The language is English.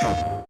you